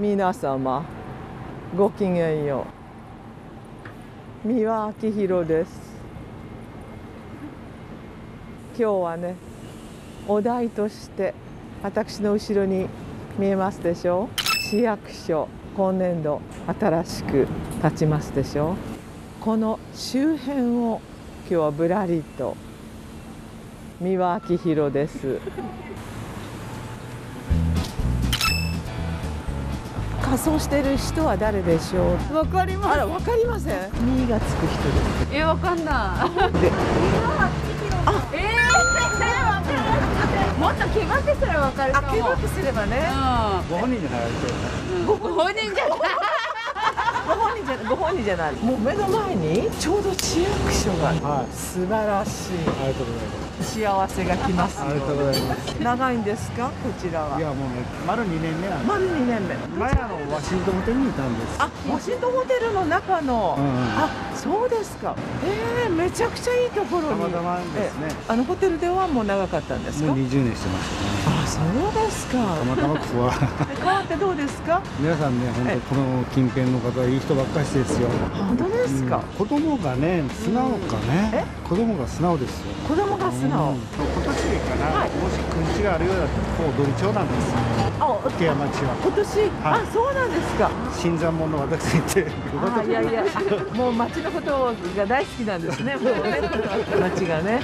皆様ごきげんよう。三輪明宏です。今日はねお題として私の後ろに見えますでしょう。市役所今年度新しく建ちますでしょう。この周辺を今日はぶらりと。三輪明宏です。仮装してる人は誰でしょう？わかります。あらわかりません？2がつく人です。えわかんない。でえー、わかるもっと決まってたらわかるかも。あけばくすればね。ご本人に入られてるね。うんご本人じゃない。ご本人じゃご本人じゃない。もう目の前にちょうど市役所が。はい。素晴らしありがとうございまい幸せが来ますす。ありがとうございます。長いんですか？こちらは。いやもうね、丸2年目なんで。丸2年目。前あのワシントンホテルにいたんです。あワシントンホテルの中の、うんうんあそうですか。えー、めちゃくちゃいいところに。たまたまですね。あのホテルではもう長かったんですか？もう20年してましたね。あそうですか。たまたまここは。変わってどうですか？皆さんね、本当この近辺の方いい人ばっかしですよ。本当ですか、うん。子供がね、素直かね。子供が素直ですよ。子供が素直、うん。今年から、はい。もしくんちがあるようだったらこう土井町なんですよあ福山町は今年、あそうなんですか。新参者の私って。あいやいやもう町のことが大好きなんですね。もうね町がね。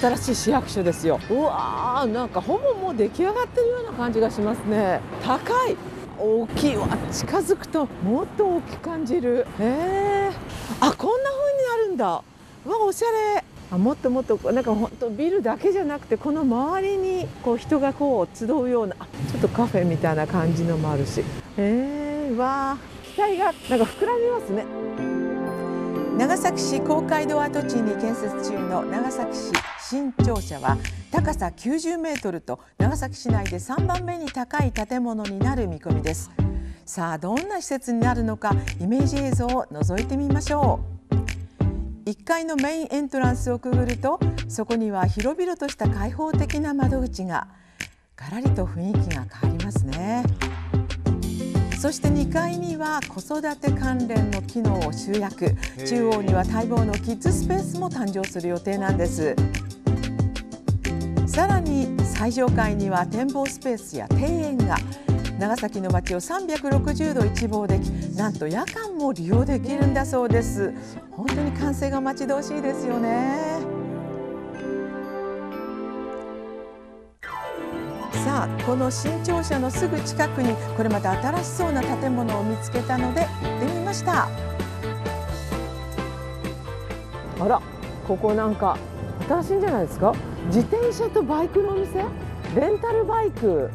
新しい市役所ですよ。うわーなんかほぼもう出来上がってるような感じがしますね。高い。大きい。わ近づくともっと大きく感じる。へえあこんな風になるんだ。わおしゃれ。あもっともっとなんか本当ビルだけじゃなくてこの周りにこう人がこう集うようなちょっとカフェみたいな感じのもあるし。えー、わ期待がなんか膨らみますね。長崎市公会堂跡地に建設中の長崎市新庁舎は高さ90メートルと長崎市内で3番目に高い建物になる見込みです。さあどんな施設になるのかイメージ映像を覗いてみましょう。1階のメインエントランスをくぐるとそこには広々とした開放的な窓口がガラリと雰囲気が変わりますね。そして2階には子育て関連の機能を集約。中央には待望のキッズスペースも誕生する予定なんです。さらに最上階には展望スペースや庭園が長崎の街を360度一望できなんと夜間も利用できるんだそうです。本当に完成が待ち遠しいですよね。さあこの新庁舎のすぐ近くにこれまた新しそうな建物を見つけたので行ってみました。あらここなんか新しいんじゃないですか？自転車とバイクのお店？レンタルバイク。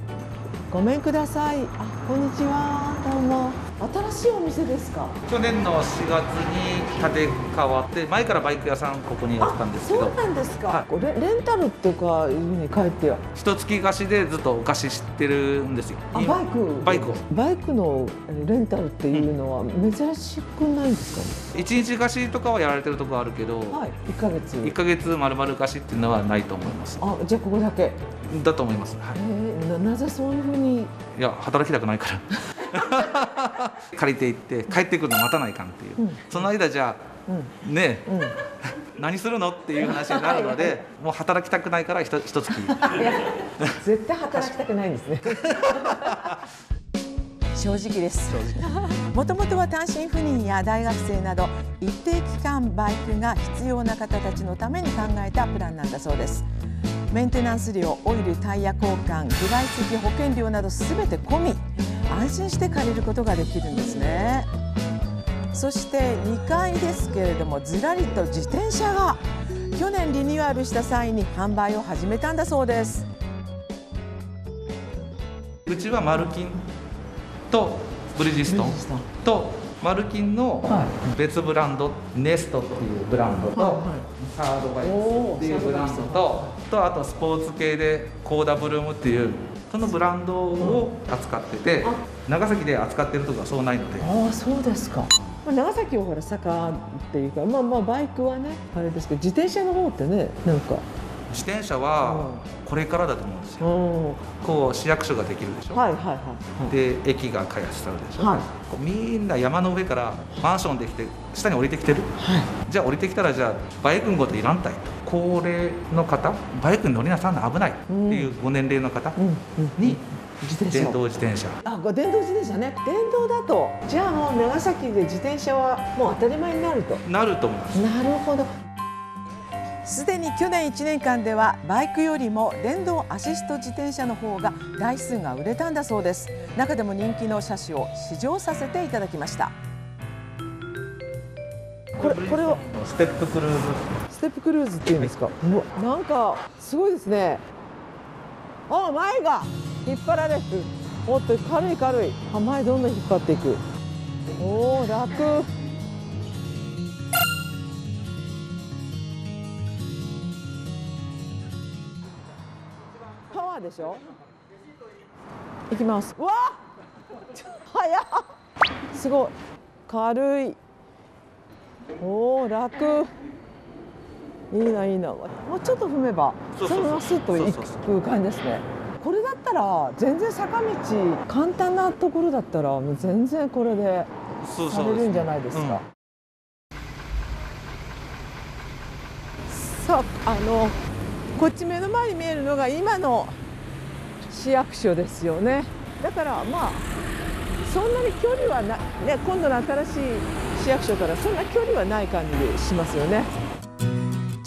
ごめんください。あこんにちは。どうも。新しいお店ですか？去年の4月に建て替わって前からバイク屋さんここにやったんですけど。そうなんですか、はい。これレンタルとかいうふうに書いてよ。一月貸しでずっとお貸ししてるんですよ。あバイク。バイクを。バイクのレンタルっていうのは珍しくないんです一日貸しとかはやられてるところあるけど、かはい。1ヶ月。1ヶ月丸々貸しっていうのはないと思います。あじゃあここだけ。だと思います、はえー、ななぜそういうふうに？い、いや働きたくないから 借りていって帰ってくるの待たないかんっていう、うん。その間じゃうんあねえうん。何するのっていう話になるのでもう働きたくないからひと一月いや絶対働きたくないんですね。正直です。もともとは単身赴任や大学生など一定期間バイクが必要な方たちのために考えたプランなんだそうです。メンテナンス料オイルタイヤ交換具外付保険料などすべて込み安心して借りることができるんですね。そして2階ですけれどもずらりと自転車が去年リニューアルした際に販売を始めたんだそうです。うちはマルキンとブリヂストンとマルキンのは別ブランド、ネストっていうブランドと、はいはい。サードバイおークっていうブランドととあとスポーツ系でコーダブルームっていうそのブランドを扱ってて、長崎で扱ってるとこはそうないので。ああそうですか。まあ長崎はほら坂っていうかまあまあバイクはねあれですけど自転車の方ってねなんか。自転車はこれからだと思うんですよ。うん。こう市役所ができるでしょ、はいはいはい。で駅が開発されるでしょ、はい。こうみんな山の上からマンションできて下に降りてきてる？はい。じゃあ降りてきたらじゃあバイクんごといらんたいと？高齢の方バイクに乗りなさんの危ないっていうご年齢の方に自転車電動自転車。あこれ電動自転車ね。電動だとじゃあもう長崎で自転車はもう当たり前になると。なると思います。なるほど。すでに去年1年間ではバイクよりも電動アシスト自転車の方が台数が売れたんだそうです。中でも人気の車種を試乗させていただきました。これこれをステップクルーズステップクルーズっていうんですか。うわ。なんかすごいですね。あ前が引っ張られる。おっと軽い軽い。あ前どんどん引っ張っていく。おお楽。パワーでしょ？いきます。うわ！早っ。すごい。軽い。おお楽いいないいな。もうちょっと踏めばそのままスッといく感じですね。これだったら全然坂道簡単なところだったらもう全然これでされるんじゃないですか。さああのこっち目の前に見えるのが今の市役所ですよね。だからまあそんなに距離はなね今度の新しい市役所からそんな距離はない感じしますよね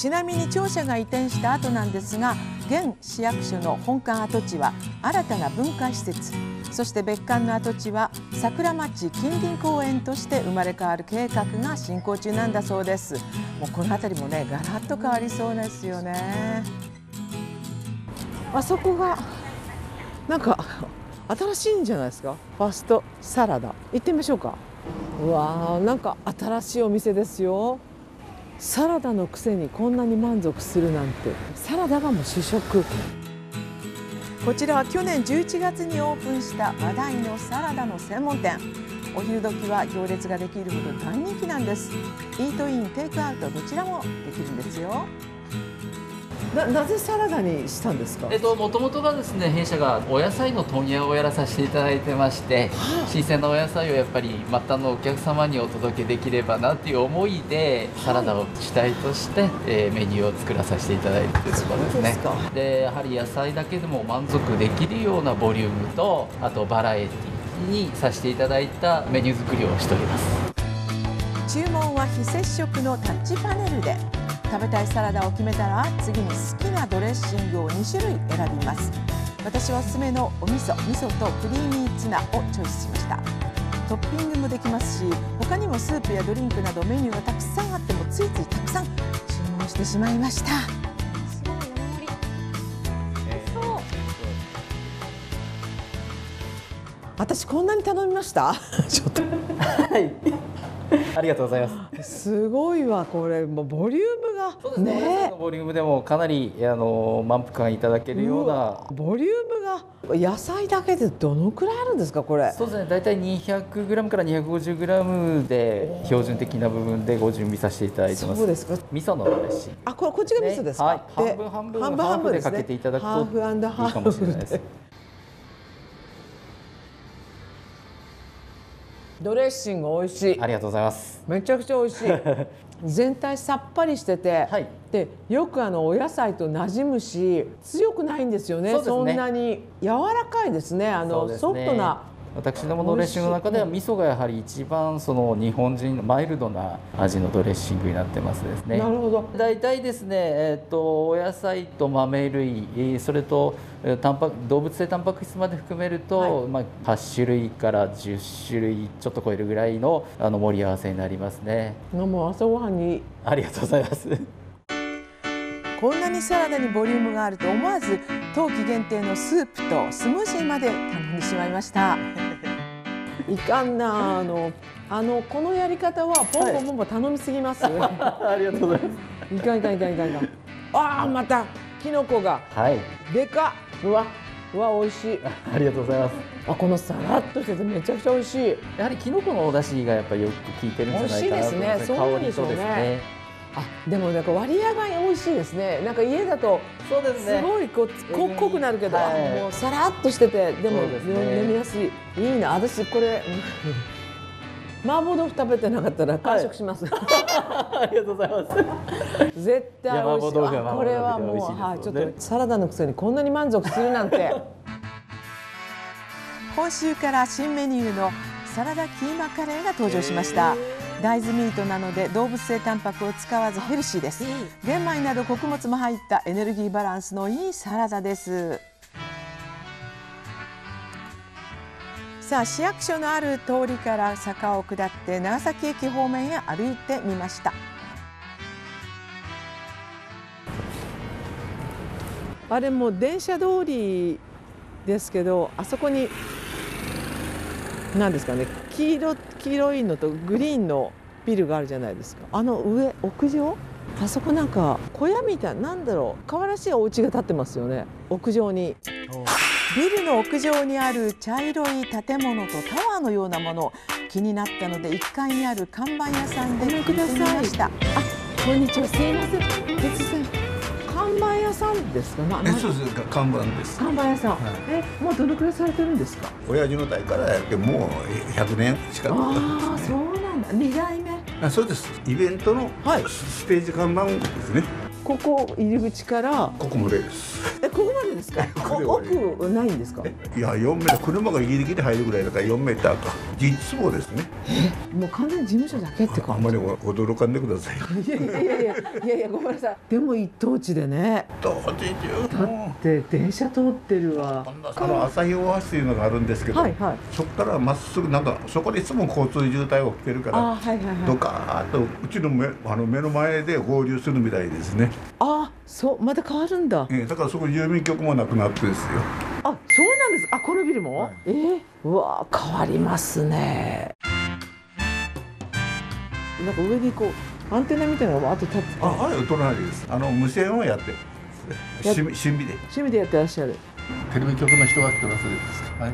ちなみに庁舎が移転した後なんですが現市役所の本館跡地は新たな文化施設。そして別館の跡地は桜町近隣公園として生まれ変わる計画が進行中なんだそうです。もうこの辺りもねガラッと変わりそうですよね。あそこがなんか新しいんじゃないですか？ファストサラダ。行ってみましょうか。うわーなんか新しいお店ですよ。サラダのくせにこんなに満足するなんて。サラダがもう主食。こちらは去年11月にオープンした話題のサラダの専門店。お昼時は行列ができるほど大人気なんです。イートインテイクアウトどちらもできるんですよ。ななぜサラダにしたんですか？えっと、もともとがですね弊社がお野菜の問屋をやらさせていただいてまして新鮮なお野菜をやっぱり末端のお客様にお届けできればなっていう思いでサラダを主体として、えーメニューを作らさせていただいているところですね。でやはり野菜だけでも満足できるようなボリュームとあとバラエティにさせていただいたメニュー作りをしております。注文は非接触のタッチパネルで食べたいサラダを決めたら次に好きなドレッシングを2種類選びます。私はおすすめのお味噌味噌とクリーミーツナをチョイスしました。トッピングもできますし他にもスープやドリンクなどメニューがたくさんあってもついついたくさん注文してしまいました。すごい私こんなに頼みました？ちょっと。はいありがとうございます。すごいわこれ。もうボリュームが。ね。ボリュームでもかなりあの満腹感いただけるような。ボリュームが。野菜だけでどのくらいあるんですかこれ？そうですね、大体 200g から 250g で標準的な部分でご準備させていただいてます。そうですか。味噌のドレッシング。あこれこっちが味噌ですか、はい、で半分半分半分半分でかけていただくといいかもしれないですドレッシング美味しい。ありがとうございます。めちゃくちゃ美味しい。全体さっぱりしてて、はい。でよくあのお野菜と馴染むし強くないんですよね。ね。んなに柔らかいですね。あのソフトな私どもドレッシングの中では味噌がやはり一番その日本人のマイルドな味のドレッシングになってますですね。なるほど。大体ですね、えー、とお野菜と豆類えーそれとえータンパク動物性タンパク質まで含めると、はい。まあ、8種類から10種類ちょっと超えるぐらいのあの盛り合わせになりますね。もう朝ごはんに。ありがとうございます。こんなにサラダにボリュームがあると思わず冬季限定のスープとスムージーまで頼んでしまいましたいかんなあのあのこのやり方はポンポンポンポン頼みすぎます、ありがとうございまい、かんいかんいかんいかんいかん。ああまたキノコが。すはい。でかっ。うわ。うわ美味しい。ありがとうございます。あこのさらっとしててめちゃくちゃ美味しい。やはりキノコのお出汁がやっぱりよく効いてるんじゃないかなと思います美味しいですね。香りとですねあでもなんか割り上が美味しいですね。なんか家だとそうですすごいこうこ濃くなるけど、はい。もうさらっとしててでも飲みやすい。いいな。私これ 麻婆豆腐食べてなかったら完食します、ありがとうございます。絶対美味しい。いこれはもう、はいちょっとサラダのくせにこんなに満足するなんて。今週から新メニューのサラダキーマカレーが登場しました大豆ミートなので動物性タンパクを使わずヘルシーです。玄米など穀物も入ったエネルギーバランスのいいサラダです。さあ市役所のある通りから坂を下って長崎駅方面へ歩いてみました。あれもう電車通りですけどあそこに何ですかね黄色黄色いのとグリーンのビルがあるじゃないですか。あの上屋上？あそこなんか小屋みたいなんだろう。可愛らしいお家が建ってますよね。屋上に。ビルの屋上にある茶色い建物とタワーのようなもの。気になったので1階にある看板屋さんで聞いてみました。あこんにちは。すいません。屋さんですか？なえそうです。か看板です。看板屋さん、えもうどのくらいされてるんですか？親父の代からやってもう100年近く。ああそうなんだ。二代目。あそうです。イベントのはい。ステージ看板ですね。ここ入り口から。ここまでです。えでですか？奥ないんですか？いや4メーター車がギリギリ入るぐらいだから4メーターか実坪ですね。もう完全に事務所だけって感あんまり驚かんでください。じいやいやいやいやいやいやごめんなさい。でも一等地でね。どうでしょうだって電車通ってるわ。あの朝日大橋というのがあるんですけど、はいはい。そこからまっすぐなんかそこでいつも交通渋滞が起きてるからあはいはいはい。ドカーッとうちの目あの目の前で合流するみたいですね、あそうまた変わるんだ。えーだからそこ住民局もなくなってですよ。あそうなんです。あこのビルも、えーうわ変わりますね。なんか上にこうアンテナみたいなのがわーっと立ってあはいお隣です。あの無線をやってや趣味趣味で。趣味でやってらっしゃる。テレビ局の人が来てます。はい。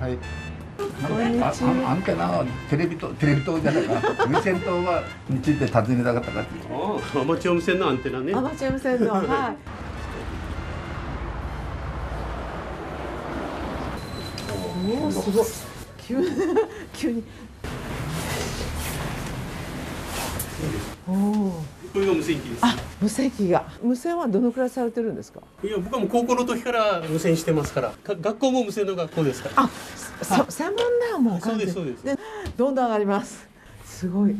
はいああアンテナはテレビ塔テレビ塔じゃないかな。無線塔はについて尋ねたかったかってアマチュア無線のアンテナね。アマチュア無線のはい。おおすごい。急 急に。おおこれが無線機です。あ無線機が。無線はどのくらいされてるんですか？いや僕はもう高校の時から無線してますから。か学校も無線の学校ですから。あそ専門だよもうそうですそうどんどん上がります。すごい。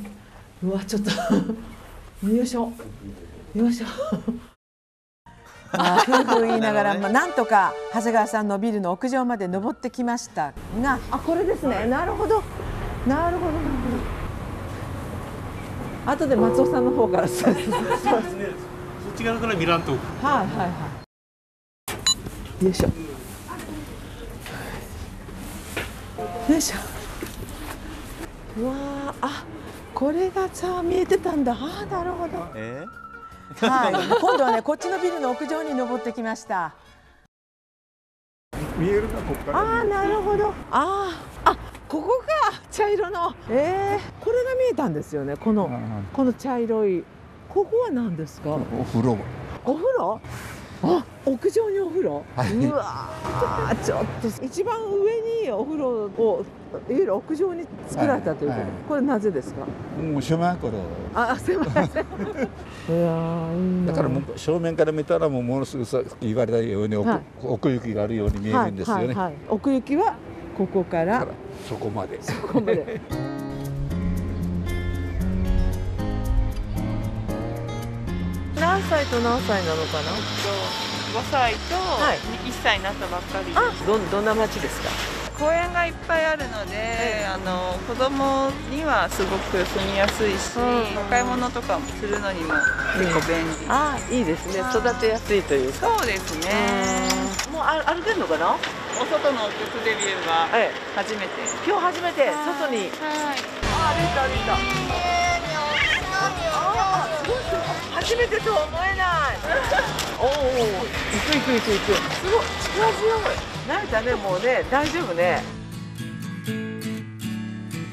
うわちょっと。よいしょよいしょ あー夫婦言いながら、まあ、なんとか長谷川さんのビルの屋上まで登ってきましたが。あこれですね。なるほど。なるほどなるほど後で松尾さんの方からそうですねそっち側から見らんとはいはいはい。よいしょ。よいしょ。うわあ、あ、これがさ見えてたんだ。ああ、なるほど。はい、今度はね、こっちのビルの屋上に登ってきました。見えるかここからああ、なるほど。ああ、あ、ここか、茶色の。ええこれが見えたんですよね。この、この茶色い。ここは何ですか？お風呂。お風呂？あ屋上にお風呂、はい。うわーちょっと一番上にお風呂をいわゆる屋上に作られたということ、はいはい。これなぜですか？もう正面頃あすいません。いやーいいな。だからもう正面から見たらもうものすごくさっき言われたように奥,、はい。奥行きがあるように見えるんですよね、はいはいはい、奥行きはここから。だからそこまで。ここまで。何歳と何歳なのかな？5歳とはい。1歳になったばっかり、あ。どんどんな町ですか？公園がいっぱいあるので、あの子供にはすごく住みやすいし、うん。お買い物とかもするのにも結構便利、あいいですね。育てやすいというか。そうですね、もうあ歩けるのかな？お外のオフィスデビューはええ。初めて。今日初めて外に。はい。あ歩いた歩いた。あーすごいすごい。初めてとは思えない。おお行く行く行く行く。すごい。力強い。慣れたねもうね。大丈夫ね。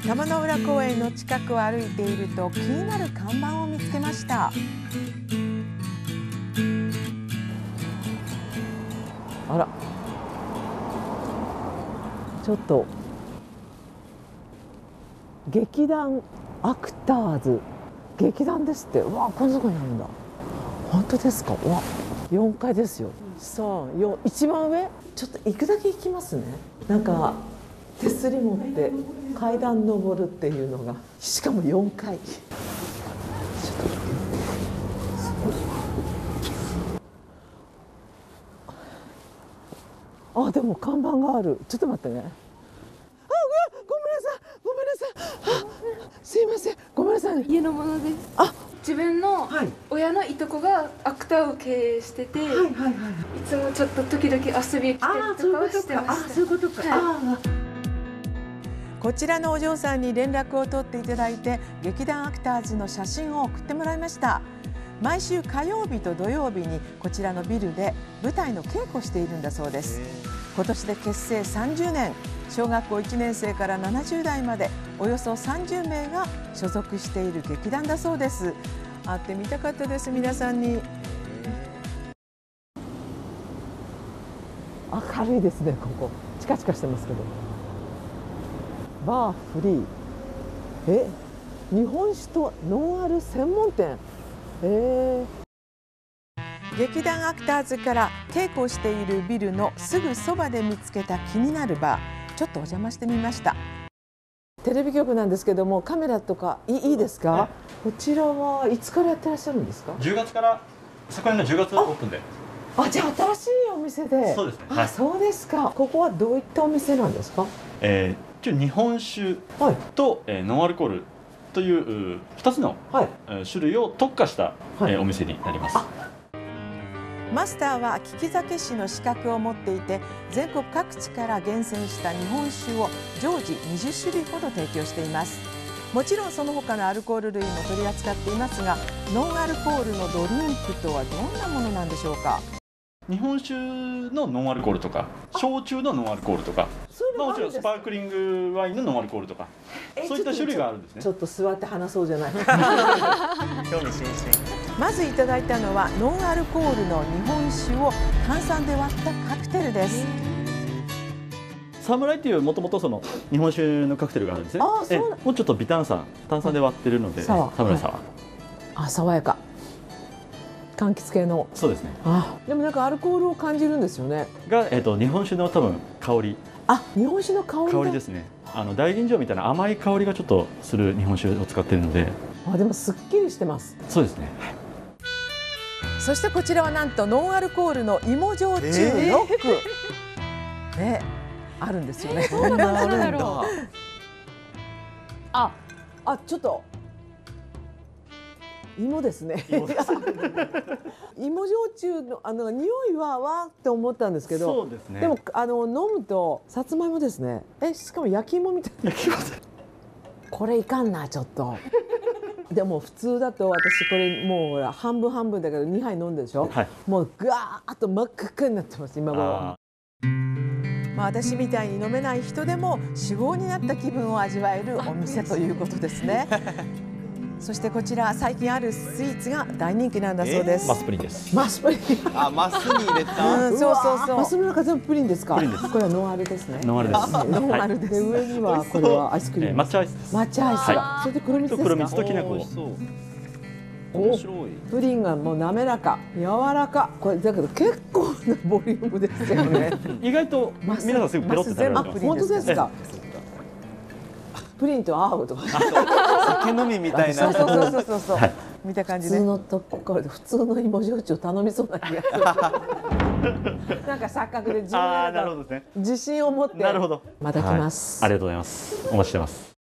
玉の浦公園の近くを歩いていると気になる看板を見つけました。あらちょっと劇団アクターズ。劇団ですって。うわこんなとこにあるんだ。本当ですか？うわ4階ですよ。そうよ一番上？ちょっと行くだけ行きますね。なんか手すり持って階段登るっていうのが。しかも4階。でも看板がある。ちょっと待ってね。あごめんなさい。ごめんなさい。あすいません。ごめんなさい家のものです。あ自分のはい。親のいとこがアクターを経営してて、い、はいはい。つもちょっと時々遊びに来たりとかはしてました。うことか。はこちらのお嬢さんに連絡を取っていただいて劇団アクターズの写真を送ってもらいました。毎週火曜日と土曜日にこちらのビルで舞台の稽古をしているんだそうです今年で結成30年。小学校1年生から70代までおよそ30名が所属している劇団だそうです。会ってみたかったです皆さんに。明るいですねここ。チカチカしてますけど。バーフリー。え？日本酒とノンアル専門店。えー、劇団アクターズから稽古をしているビルのすぐそばで見つけた気になるバー。ちょっとお邪魔してみました。テレビ局なんですけどもカメラとかいいですか？こちらはいつからやってらっしゃるんですか？10月から昨年の10月オープンで。あじゃあ新しいお店で。そうですねあ、はい。そうですか。ここはどういったお店なんですか？えー、日本酒はい。と、えーノンアルコールというう2つの、はい。えー種類を特化した、はい。えーお店になりますマスターは利き酒師の資格を持っていて全国各地から厳選した日本酒を常時20種類ほど提供しています。もちろんその他のアルコール類も取り扱っていますがノンアルコールのドリンクとはどんなものなんでしょうか？日本酒のノンアルコールとか焼酎のノンアルコールとか。もちろんスパークリングワインのノンアルコールとかえそういった種類があるんですね。ちょっと座って話そうじゃない。興味津々。まずいただいたのはノンアルコールの日本酒を炭酸で割ったカクテルです。サムライっていうもともとその日本酒のカクテルがあるんですね。あーそうもうちょっと微炭酸炭酸で割ってるのでサワーサムライサワー、あ爽やか柑橘系の。そうですね。あでもなんかアルコールを感じるんですよね。が、えー、と日本酒の多分香り。あ日本酒の香りだ香りですね。あの大吟醸みたいな甘い香りがちょっとする日本酒を使ってるので。あでもすっきりしてます。そうですね。そしてこちらはなんとノンアルコールの芋焼酎えーロック、ねあるんですよね、どんな感じなんだ。ろ ああちょっと芋ですね。芋。で す芋焼酎のあの匂いはわーって思ったんですけどそうですね。でもあの飲むとさつまいもですね。えしかも焼き芋みたいな。これいかんなちょっと。でも普通だと私これもうほら半分半分だけど2杯飲んでるでしょ、はい。もうガーッと真っ赤っかになってます今頃。あまあ私みたいに飲めない人でも脂肪になった気分を味わえるお店ということですね そしてこちら最近あるスイーツが大人気なんだそうです、ーマスプリンですマスプリン あマスに入れたうん、そうそうそう。マスの中全部プリンですか。プリンですこれはノンアルですね。ノンアルです ノンアルです。で上にはこれはアイスクリえーーム。抹茶アイスです抹茶アイスが。はそれで黒蜜ですか？黒蜜ときな粉面白いプリンがもう滑らか、柔らか。これだけど結構なボリュームですよね。意外とマス皆さんすぐペロって食べられますス全部プリン本当ですか？プリンと合うとか。酒飲みみたいなそうそうそうそうそうはい。見た感じで。普通のところで普通の芋焼酎頼みそうな気がする。なんか錯覚で自分ああなるがほどですね自信を持って。なるほどまた来ます。はいありがとうございますお待ちしてます